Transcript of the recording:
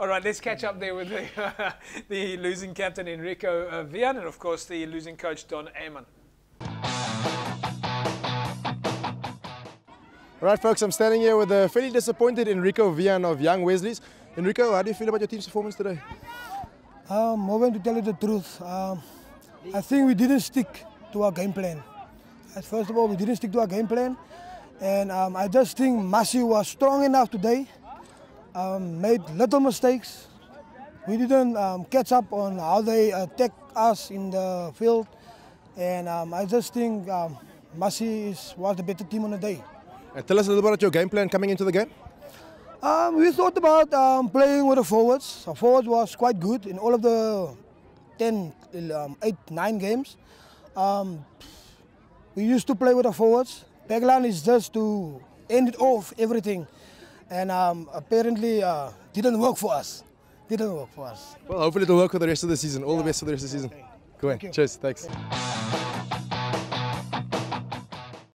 All right, let's catch up there with the, the losing captain Enrico uh, Wiehan and, of course, the losing coach Don Amon. All right, folks, I'm standing here with a fairly disappointed Enrico Wiehan of Young Wesley's. Enrico, how do you feel about your team's performance today? Um, going to tell you the truth, um, I think we didn't stick to our game plan. First of all, we didn't stick to our game plan. And um, I just think Massey was strong enough today, um, made little mistakes. We didn't um, catch up on how they attack us in the field. And um, I just think um, Massey is, was the better team on the day. And tell us a little bit about your game plan coming into the game. Um, we thought about um, playing with the forwards. Our forwards was quite good in all of the 10, um, 8, 9 games. Um, we used to play with the forwards. Backline is just to end it off everything. And um, apparently uh, didn't work for us. Didn't work for us. Well, hopefully it'll work for the rest of the season. All yeah. the best for the rest of the season. Go ahead. Cheers. Thanks.